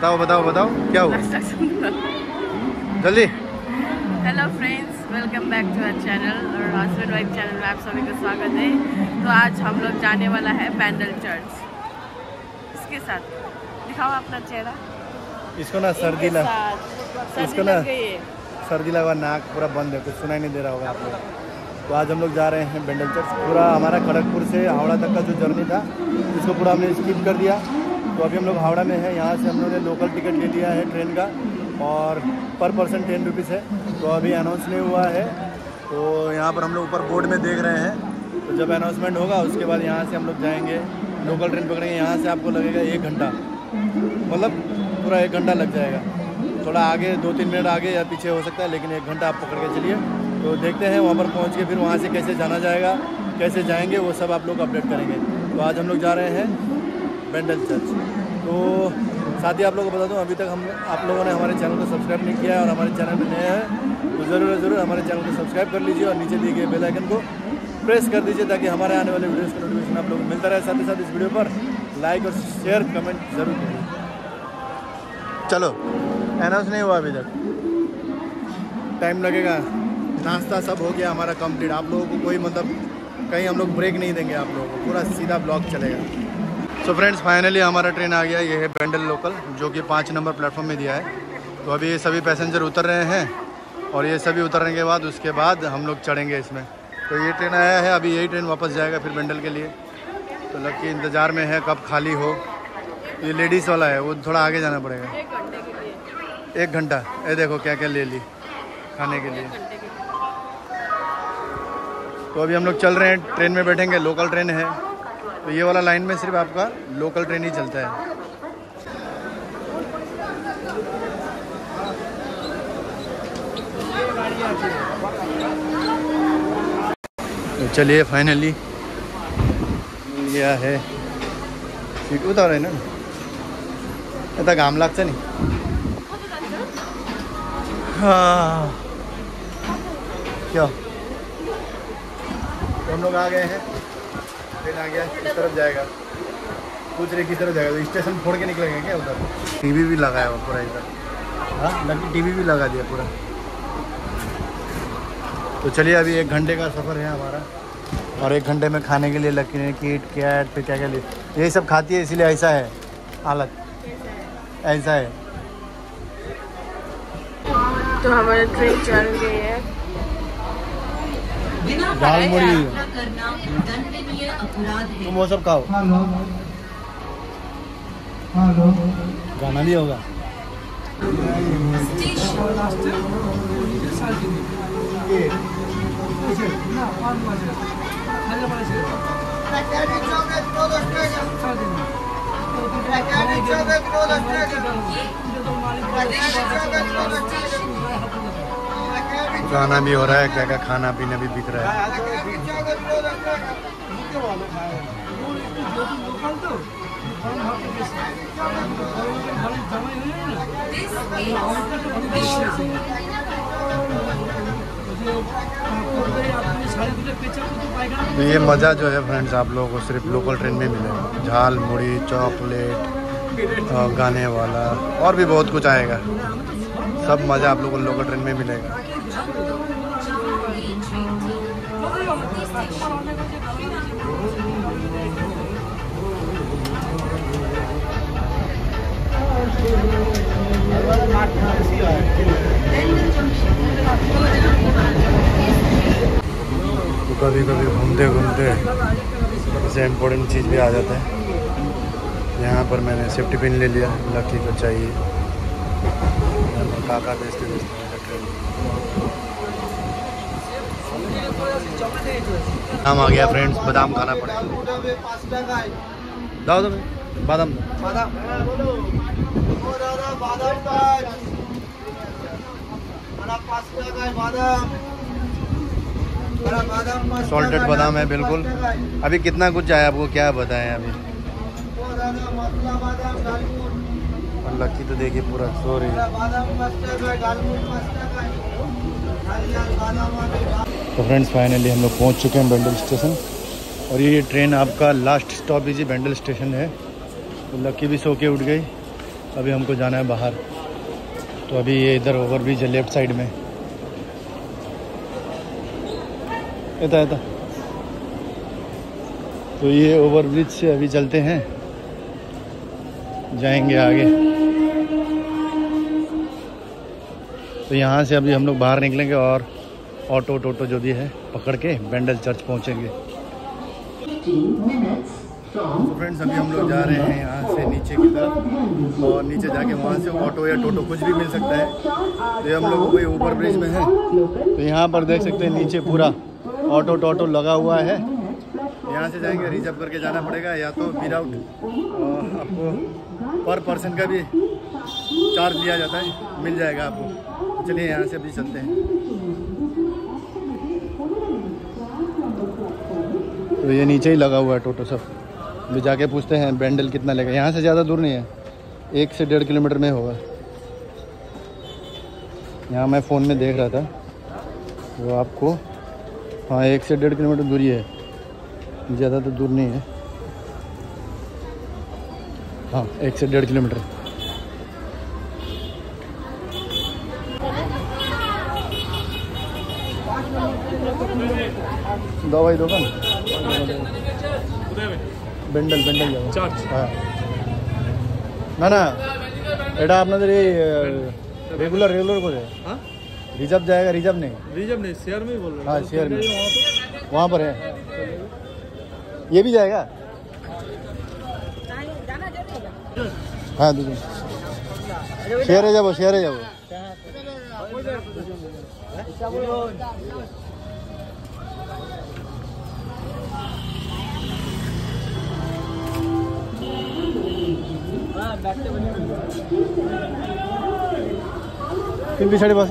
बताओ बताओ बताओ क्या हुआ? जल्दी। Hello friends welcome back to our channel और हस्बैंड वाइफ चैनल में आप सभी का स्वागत है। तो आज हम लोग जाने वाला है पैंडल चर्च इसके साथ दिखाओ अपना चेहरा। इसको ना सर्दी लग इसको ना- सर्दी लगा नाक पूरा बंद है कुछ सुनाई नहीं दे रहा होगा आप लोग तो आज हम लोग जा रहे हैं बेंडल चर्च पूरा हमारा खड़गपुर से हावड़ा तक का जो जर्नी था इसको पूरा हमने स्किप कर दिया। तो अभी हम लोग हावड़ा में हैं। यहाँ से हम लोगों ने लोकल टिकट ले लिया है ट्रेन का और पर पर्सन टेन रुपीज़ है। तो अभी अनाउंस नहीं हुआ है। तो यहाँ पर हम लोग ऊपर बोर्ड में देख रहे हैं। तो जब अनाउंसमेंट होगा, उसके बाद यहाँ से हम लोग जाएँगे। लोकल ट्रेन पकड़ेंगे। यहाँ से आपको लगेगा एक घंटा। मतलब पूरा एक घंटा लग जाएगा। थोड़ा आगे दो तीन मिनट आगे या पीछे हो सकता है, लेकिन एक घंटा आप पकड़ के चलिए। तो देखते हैं वहाँ पर पहुँच के फिर वहाँ से कैसे जाना जाएगा, कैसे जाएँगे, वो सब आप लोग अपडेट करेंगे। तो आज हम लोग जा रहे हैं बेंडल चर्च तो साथ ही आप लोगों को बता दूँ अभी तक हम आप लोगों ने हमारे चैनल को सब्सक्राइब नहीं किया है और हमारे चैनल में नए हैं तो ज़रूर ज़रूर हमारे चैनल को सब्सक्राइब कर लीजिए और नीचे दिए गए बेल आइकन को प्रेस कर दीजिए ताकि हमारे आने वाले वीडियोज़ का नोटिफिकेशन आप लोगों को मिलता रहे। साथ ही साथ इस वीडियो पर लाइक और शेयर कमेंट ज़रूर करिए। चलो अनाउंस नहीं हुआ अभी तक। टाइम लगेगा। नाश्ता सब हो गया हमारा कंप्लीट आप लोगों को कोई मतलब कहीं हम लोग ब्रेक नहीं देंगे आप लोगों को। पूरा सीधा ब्लॉग चलेगा। सो फ्रेंड्स फाइनली हमारा ट्रेन आ गया। ये है बैंडल लोकल जो कि पाँच नंबर प्लेटफॉर्म में दिया है। तो अभी ये सभी पैसेंजर उतर रहे हैं और ये सभी उतरने के बाद उसके बाद हम लोग चढ़ेंगे इसमें। तो ये ट्रेन आया है अभी यही ट्रेन वापस जाएगा फिर बैंडल के लिए। तो लड़की इंतज़ार में है कब खाली हो। ये लेडीज़ वाला है वो थोड़ा आगे जाना पड़ेगा। एक घंटे ये देखो क्या क्या ले ली खाने के लिए। तो अभी हम लोग चल रहे हैं ट्रेन में बैठेंगे लोकल ट्रेन है। तो ये वाला लाइन में सिर्फ़ आपका लोकल ट्रेन ही चलता है। तो चलिए फाइनली है। सीट उतार ना? यता घाम लाग्छ नहीं। हाँ। क्या? हम लोग आ गए हैं। ट्रेन आ गया किस तरफ़ जाएगा। पूछ रहे किस तरफ़ जाएगा तो स्टेशन फोड़ के निकलेंगे क्या उधर? टीवी भी लगाया हुआ पूरा इधर। हाँ? लगी टीवी भी लगा दिया पूरा। तो चलिए अभी एक घंटे का सफ़र है हमारा। और एक घंटे में खाने के लिए लकी ने किट कैट फिर क्या क्या ले यही सब खाती है इसीलिए ऐसा है। हालत। ऐसा है। तो हमारी ट्रेन चल गई है। दाल मुड़ी। करना दंडनीय अपराध है। तुम वो सब खाओ। गाना भी होगा। गाना भी हो रहा है क्या क्या खाना पीना भी बिक रहा है। तो ये मज़ा जो है फ्रेंड्स आप लोगों को सिर्फ़ लोकल ट्रेन में मिलेगा झाल मुड़ी चॉकलेट गाने वाला, और भी बहुत कुछ आएगा। सब मज़ा आप लोगों को लोकल ट्रेन में मिलेगा। तो कभी कभी घूमते घूमते ऐसे इम्पोर्टेंट चीज़ भी आ जाता है। यहाँ पर मैंने सेफ्टी पिन ले लिया लकी को चाहिए। काका बेचते बेचते आ गया फ्रेंड्स बादाम खाना पड़ेगा। दाओ दो भाई, बादाम। सॉल्टेड बादाम है बिल्कुल अभी कितना कुछ आया आपको क्या बताएँ अभी लकी तो देखिए पूरा सो रही है तो फ्रेंड्स फाइनली हम लोग पहुँच चुके हैं बेंडल स्टेशन और ये ट्रेन आपका लास्ट स्टॉप इसी बेंडल स्टेशन है तो लकी भी सो के उठ गई अभी हमको जाना है बाहर। तो अभी ये इधर ओवर ब्रिज है लेफ़्ट साइड में। इतना इतना तो ये ओवर ब्रिज से अभी चलते हैं। जाएँगे आगे। तो यहाँ से अभी हम लोग बाहर निकलेंगे और ऑटो टोटो जो भी है, पकड़ के बैंडल चर्च पहुँचेंगे। तो फ्रेंड्स अभी हम लोग जा रहे हैं यहाँ से नीचे की तरफ़ और नीचे जाके वहाँ से ऑटो या टोटो कुछ भी मिल सकता है। तो ये हम लोग वही ऊपर ब्रिज में है। तो यहाँ पर देख सकते हैं नीचे पूरा ऑटो टोटो लगा हुआ है। यहाँ से जाएँगे रिज़र्व करके जाना पड़ेगा या तो विदाउट आपको पर पर्सन का भी चार्ज लिया जाता है। मिल जाएगा आपको। चलिए यहाँ से अभी चलते हैं। तो ये नीचे ही लगा हुआ है टोटो सब। अभी जाके पूछते हैं, बैंडल कितना लेगा? यहाँ से ज़्यादा दूर नहीं है। एक से डेढ़ किलोमीटर में होगा। यहाँ मैं फ़ोन में देख रहा था। वो आपको हाँ एक से डेढ़ किलोमीटर दूरी है। ज़्यादा तो दूर नहीं है। हाँ एक से डेढ़ किलोमीटर। दवाई दुकान বেন্ডেল বেন্ডেল যাবো চার্চ হ্যাঁ না না এটা আপনাদের এই রেগুলার রেগুলার করে हाँ रिजर्व जाएगा रिजर्व नहीं रिजर्व नहीं शेयर में ही बोल रहे हाँ, हो शेयर में। वहाँ पे वहाँ पर है ये भी जाएगा हाँ दीदी शेयरे যাবো शेयरे যাবো तीन पिछाड़ी बस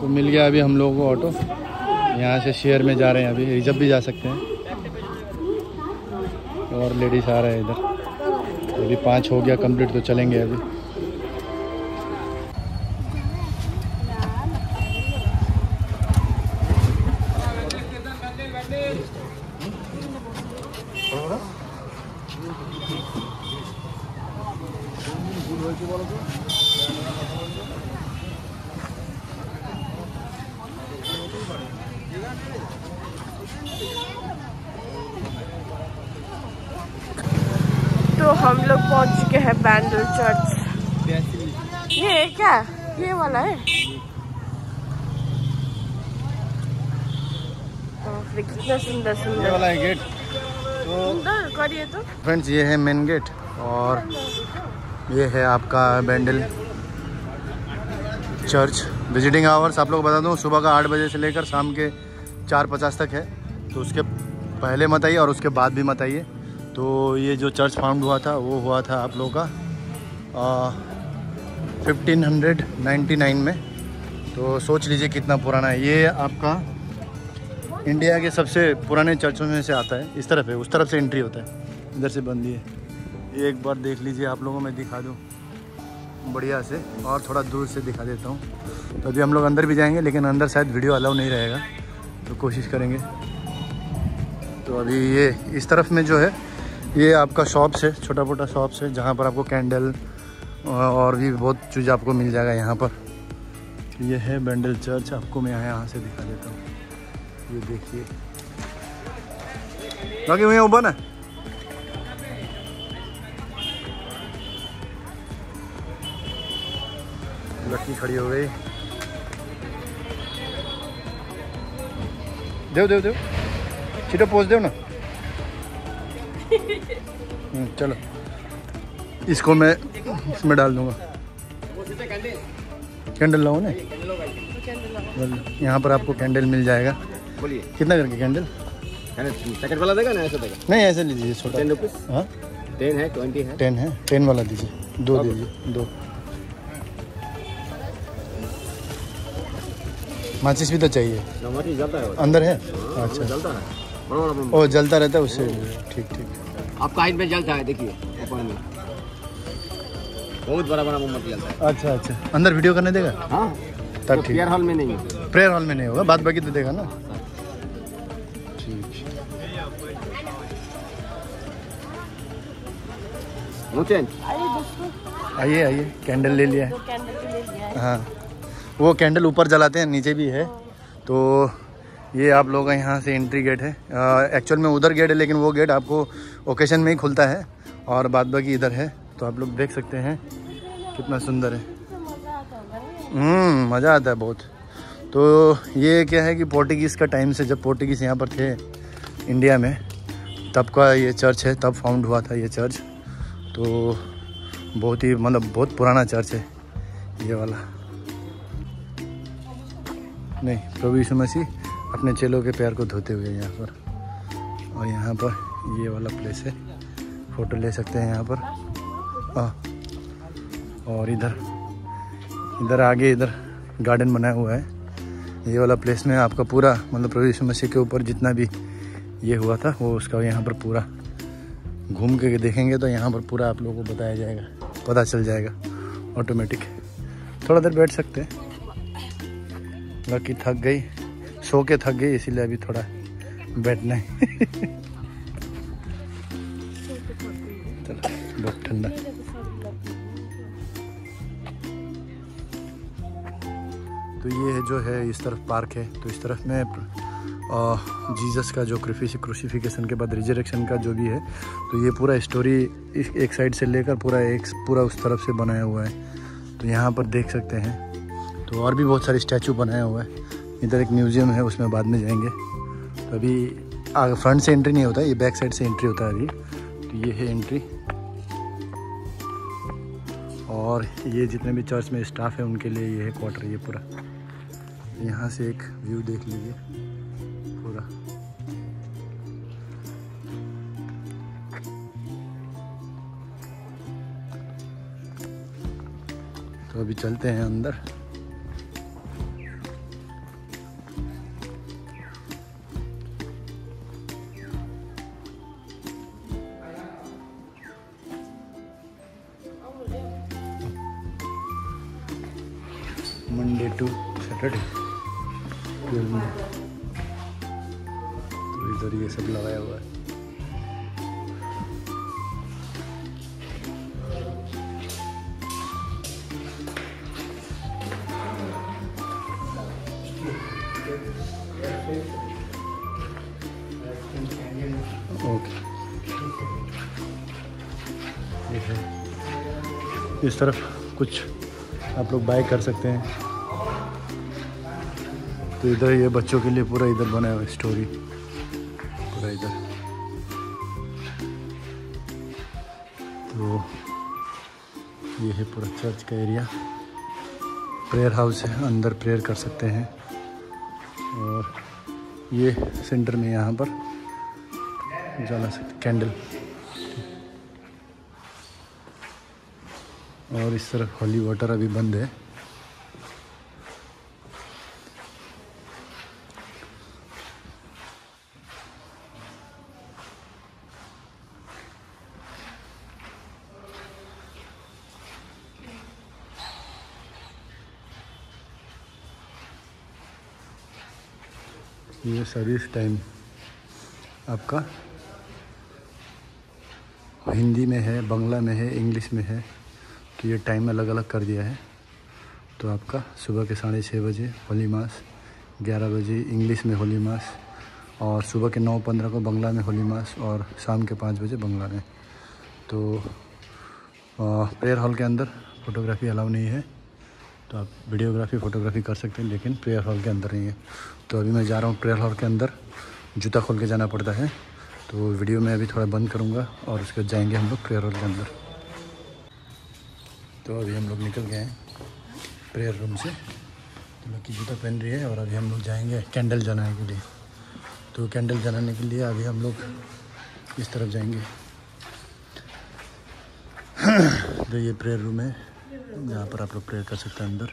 तो मिल गया अभी हम लोगों को ऑटो यहाँ से शेयर में जा रहे हैं अभी रिज़र्व भी जा सकते हैं। और लेडीज़ आ रहे हैं इधर। अभी पाँच हो गया कंप्लीट तो चलेंगे अभी तो हम लोग पहुँच चुके हैं बैंडल चर्च ये क्या? ये वाला है? कितना सुंदर ये सुंदर वाला है गेट तो सुंदर करिए तो। फ्रेंड्स ये है मेन गेट और ये है आपका बैंडल चर्च विजिटिंग आवर्स आप लोग बता दूँ सुबह का आठ बजे से लेकर शाम के चार पचास तक है। तो उसके पहले मत आइए और उसके बाद भी मत आइए। तो ये जो चर्च फाउंड हुआ था, वो हुआ था आप लोगों का फिफ्टीन हंड्रेड नाइन्टी नाइन में। तो सोच लीजिए कितना पुराना है। ये आपका इंडिया के सबसे पुराने चर्चों में से आता है। इस तरफ़ है, उस तरफ़ से एंट्री होता है। इधर से बंदी है ये एक बार देख लीजिए, आप लोगों में दिखा दूँ। बढ़िया से, और थोड़ा दूर से दिखा देता हूँ। तो अभी हम लोग अंदर भी जाएँगे, लेकिन अंदर शायद वीडियो अलाउ नहीं रहेगा। तो कोशिश करेंगे। तो अभी ये इस तरफ़ में जो है ये आपका शॉप्स है छोटा मोटा शॉप्स है जहाँ पर आपको कैंडल और भी बहुत चीज़ आपको मिल जाएगा यहाँ पर। ये है बैंडल चर्च आपको मैं यहाँ यहाँ से दिखा देता हूँ। ये देखिए। बाकी वहीं ओपन है? लड़की खड़ी हो गई। देव देव देव। सीटो पोच देव ना। चलो। इसको मैं इसमें डाल दूँगा। कैंडल लाओ ना। यहाँ पर आपको कैंडल मिल जाएगा। बोलिए। कितना करके कैंडल? पैकेट वाला देगा ना ऐसा देगा नहीं ऐसे लीजिए छोटा। टेन रुपीज़ हाँ? टेन है ट्वेंटी है। टेन है। टेन वाला दीजिए। दो दीजिए दो। माचिस भी तो चाहिए। जलता है। अंदर है? अच्छा। जलता है। ओ जलता रहता है उससे ठीक ठीक। आपका हाइट में जलता है देखिए ऊपर में बहुत बड़ा बड़ा मोमबत्ती जलता है। अच्छा अच्छा। अंदर वीडियो करने देगा? हाँ। तब ठीक। पियर हॉल में नहीं है प्रेयर हॉल में नहीं होगा बाद बाकी तो देगा ना। ठीक। आइए आइए कैंडल ले लिया है। दो कैंडल के ले लिया है। हाँ। वो कैंडल ऊपर जलाते हैं नीचे भी है। तो ये आप लोगों का यहाँ से एंट्री गेट है। एक्चुअल में उधर गेट है लेकिन वो गेट आपको ओकेशन में ही खुलता है और बाद बाकी इधर है तो आप लोग देख सकते हैं कितना सुंदर है। हम्म मज़ा आता है बहुत। तो ये क्या है कि पोर्टुगीज़ का टाइम से जब पोर्टुगीज़ यहाँ पर थे इंडिया में, तब का ये चर्च है, तब फाउंड हुआ था ये चर्च तो बहुत ही मतलब बहुत पुराना चर्च है ये वाला। नहीं, प्रभु यीशु मसीह अपने चेलों के प्यार को धोते हुए यहाँ पर और यहाँ पर ये वाला प्लेस है। फ़ोटो ले सकते हैं यहाँ पर। हाँ। और इधर इधर आगे, इधर गार्डन बनाया हुआ है। ये वाला प्लेस में आपका पूरा मतलब प्रभु यीशु मसीह के ऊपर जितना भी ये हुआ था, वो उसका यहाँ पर पूरा घूम के देखेंगे तो यहाँ पर पूरा आप लोगों को बताया जाएगा। पता चल जाएगा। ऑटोमेटिक थोड़ा देर बैठ सकते हैं। लकी थक गई। सो के थक गई, इसीलिए अभी थोड़ा बैठना है। बहुत ठंडा। तो ये है जो है, इस तरफ़ पार्क है। तो इस तरफ़ में जीसस का जो क्रूसिफिकेशन के बाद, रिजरेक्शन का जो भी है तो ये पूरा स्टोरी एक साइड से लेकर पूरा एक, पूरा उस तरफ़ से बनाया हुआ है। तो यहाँ पर देख सकते हैं। तो और भी बहुत सारे स्टैचू बनाया हुआ है। इधर एक म्यूज़ियम है, उसमें बाद में जाएँगे। तो अभी फ्रंट से एंट्री नहीं होता, ये बैक साइड से एंट्री होता है अभी। तो ये है एंट्री। और ये जितने भी चर्च में स्टाफ है, उनके लिए ये है क्वार्टर ये पूरा। यहाँ से एक व्यू देख लीजिए, पूरा। तो अभी चलते हैं अंदर। इस तरफ़ कुछ आप लोग बाय कर सकते हैं। तो इधर ये बच्चों के लिए पूरा इधर बना हुआ स्टोरी पूरा इधर। तो ये है पूरा चर्च का एरिया प्रेयर हाउस है, अंदर प्रेयर कर सकते हैं। और ये सेंटर में यहाँ पर जला सकते कैंडल और इस तरफ़ हॉली वाटर अभी बंद है। ये सर्विस टाइम आपका। हिंदी में है, बांग्ला में है, इंग्लिश में है। तो ये टाइम अलग अलग कर दिया है। तो आपका सुबह के साढ़े छः बजे होली मास, ग्यारह बजे इंग्लिश में होली मास और सुबह के नौ पंद्रह को बंगला में होली मास और शाम के पाँच बजे बंगला में। तो प्रेयर हॉल के अंदर फ़ोटोग्राफी अलाउ नहीं है। तो आप वीडियोग्राफी फ़ोटोग्राफी कर सकते हैं, लेकिन प्रेयर हॉल के अंदर नहीं है। तो अभी मैं जा रहा हूँ प्रेयर हॉल के अंदर, जूता खोल के जाना पड़ता है। तो वीडियो मैं अभी थोड़ा बंद करूँगा और उसके बाद जाएँगे हम लोग प्रेयर हॉल के अंदर। तो अभी हम लोग निकल गए हैं प्रेयर रूम से। तो लड़की जूता पहन रही है और अभी हम लोग जाएँगे कैंडल जलाने के लिए। तो कैंडल जलाने के लिए अभी हम लोग इस तरफ़ जाएँगे। तो ये प्रेयर रूम है, जहाँ पर आप लोग प्रेयर कर सकते हैं अंदर।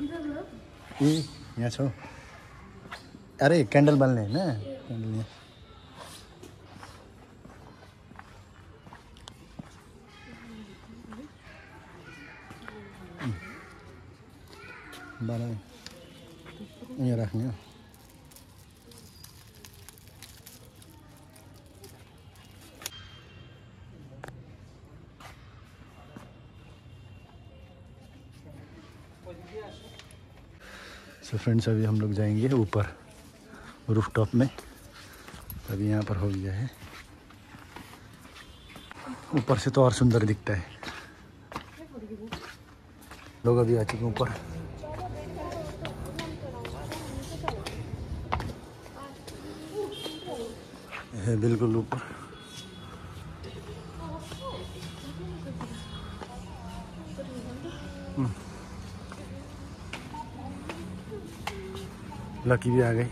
ये, यहाँ छो अरे कैंडल बालने ना? कैंडल यहाँ बनाए यहाँ राख्ने सो फ्रेंड्स अभी हम लोग जाएँगे ऊपर रूफ टॉप में। अभी यहाँ पर हो गया है। ऊपर से तो और सुंदर दिखता है। लोग अभी आ चुके ऊपर। है, बिल्कुल ऊपर। लकी भी आ गई।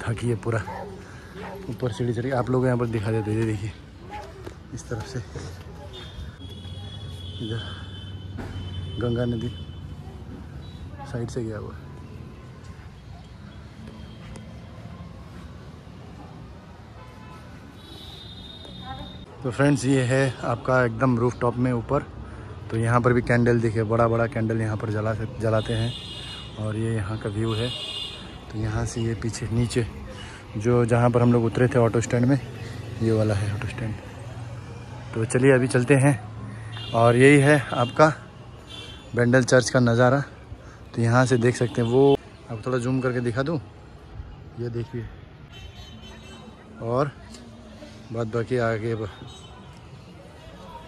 थकी है पूरा। ऊपर सीढ़ी चढ़ी। आप लोग यहाँ पर दिखा देते ये देखिए। इस तरफ़ से। इधर। गंगा नदी। साइड से गया हुआ। तो फ्रेंड्स ये है आपका एकदम रूफ टॉप में ऊपर। तो यहाँ पर भी कैंडल दिखे बड़ा बड़ा कैंडल यहाँ पर जला जलाते हैं। और ये यहाँ का व्यू है। तो यहाँ से ये पीछे, नीचे, जो जहाँ पर हम लोग उतरे थे ऑटो स्टैंड में, ये वाला है ऑटो स्टैंड तो चलिए अभी चलते हैं। और यही है आपका बेंडल चर्च का नज़ारा। तो यहाँ से देख सकते हैं, वो आप थोड़ा जूम करके दिखा दूँ? ये देखिए। और बाद बाकी आगे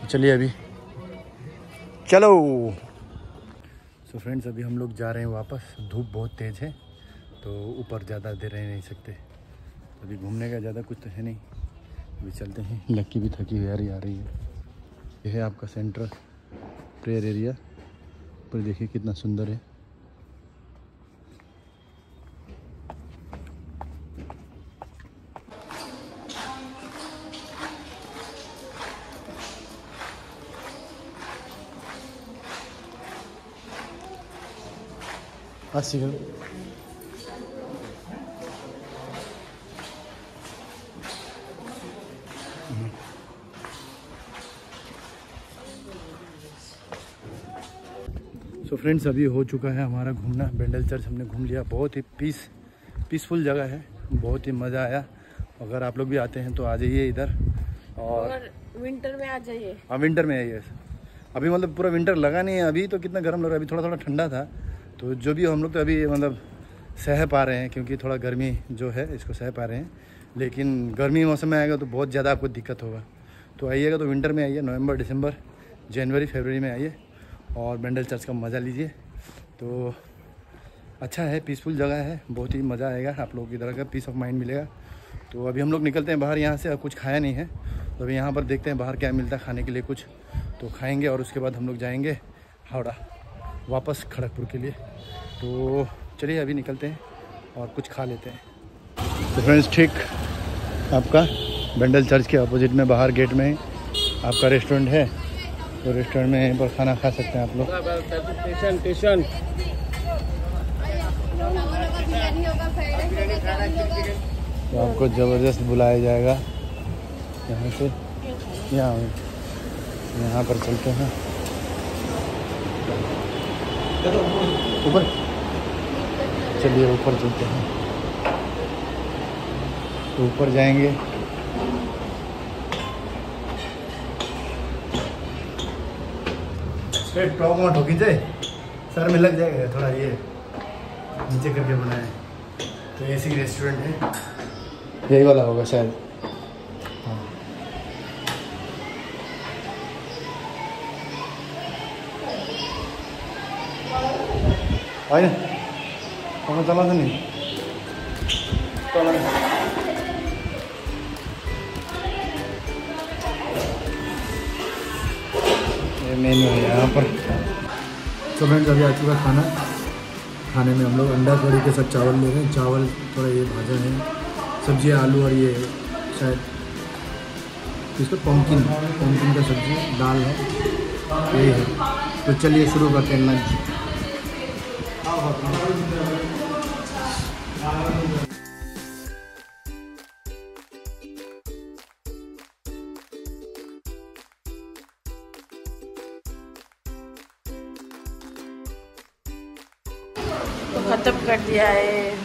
चलिए अभी। चलो। सो so फ्रेंड्स अभी हम लोग जा रहे हैं वापस। धूप बहुत तेज़ है तो ऊपर ज़्यादा देर रह नहीं सकते। अभी घूमने का ज़्यादा कुछ तो है नहीं। अभी चलते हैं। लक्की भी थकी हुई आ रही आ रही है। यह है आपका सेंट्रल प्रेयर एरिया पर देखिए कितना सुंदर है। अस्सी का सो so फ्रेंड्स अभी हो चुका है हमारा घूमना। बेंडल चर्च हमने घूम लिया। बहुत ही पीस पीसफुल जगह है। बहुत ही मज़ा आया। अगर आप लोग भी आते हैं तो आ जाइए इधर। और और विंटर में आ जाइए। हाँ विंटर में आइए। अभी मतलब पूरा विंटर लगा नहीं है। अभी तो कितना गर्म लग रहा है। अभी थोड़ा थोड़ा ठंडा था। तो जो भी हम लोग तो अभी मतलब सह पा रहे हैं, क्योंकि थोड़ा गर्मी जो है, इसको सह पा रहे हैं। लेकिन गर्मी मौसम में आएगा तो बहुत ज़्यादा आपको दिक्कत होगा। तो आइएगा तो विंटर में आइए, नवंबर, दिसंबर, जनवरी, फरवरी में आइए और बेंडल चर्च का मज़ा लीजिए। तो अच्छा है पीसफुल जगह है, बहुत ही मज़ा आएगा आप लोग की तरह का पीस ऑफ़ माइंड मिलेगा। तो अभी हम लोग निकलते हैं बाहर यहाँ से कुछ खाया नहीं है। तो अभी यहाँ पर देखते हैं बाहर क्या मिलता है खाने के लिए कुछ। तो खाएँगे और उसके बाद हम लोग जाएँगे हावड़ा। वापस खड़गपुर के लिए। तो चलिए अभी निकलते हैं और कुछ खा लेते हैं। तो फ्रेंड्स ठीक आपका बेंडल चर्च के अपोजिट में बाहर गेट में आपका रेस्टोरेंट है। तो रेस्टोरेंट में यहीं पर खाना खा सकते हैं आप लोग। तो आपको ज़बरदस्त बुलाया जाएगा। यहाँ से यहाँ यहाँ पर चलते हैं। ऊपर। चलिए ऊपर चलते हैं। तो ऊपर जाएँगे। टॉप में ठोकी जाए सर में लग जाएगा थोड़ा ये। नीचे करके बनाए। तो ऐसी रेस्टोरेंट है। यही वाला होगा शायद। होइन तपाईँ चलाउँछ है यहाँ पर। तो अभी आ चुका खाना? खाने में हम लोग अंडा कड़ी के साथ चावल ले रहे हैं। चावल, थोड़ा ये भाजा है। सब्ज़ी, आलू और ये शायद इसका पम्पकिन पम्पकिन का सब्ज़ी, दाल है। यही है। तो चलिए शुरू करते हैं लंच खत्म कर दिया हो।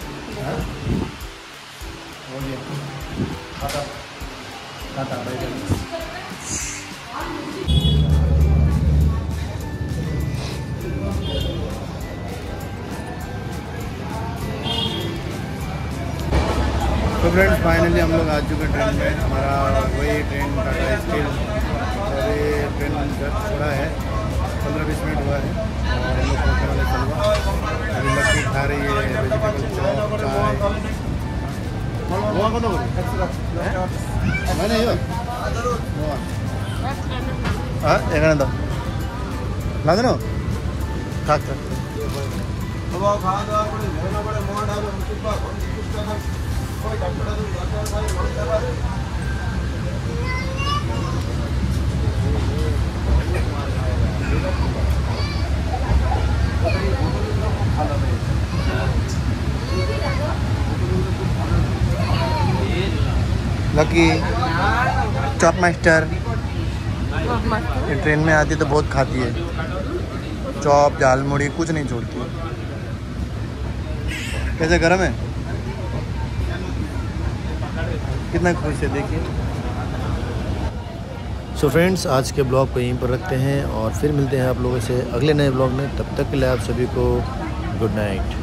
तो फ्रेंड्स फाइनली हम लोग आ चुके हैं ट्रेन में। हमारा वही ट्रेन टाटा स्टील अरे ट्रेन छोड़ा है पंद्रह बीस मिनट हुआ है और हम लोग पहुँचने वाले चलवा अभी लड़की खा रही है वेजिटेबल चौक चाय। এখানে लकी चॉप मास्टर ये ट्रेन में आती तो बहुत खाती है। चॉप, दाल, मुड़ी, कुछ नहीं छोड़ती। कैसे, गर्म है? कितना खुश है देखिए। सो so फ्रेंड्स आज के ब्लॉग को यहीं पर रखते हैं और फिर मिलते हैं आप लोगों से अगले नए ब्लॉग में। तब तक के लिए आप सभी को गुड नाइट